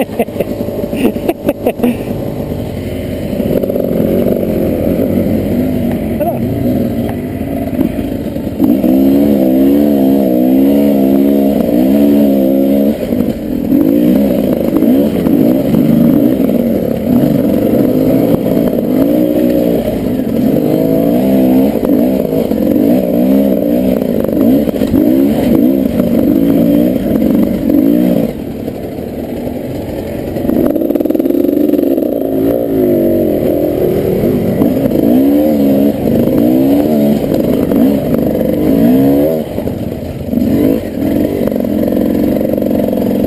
Ha ha ha ha.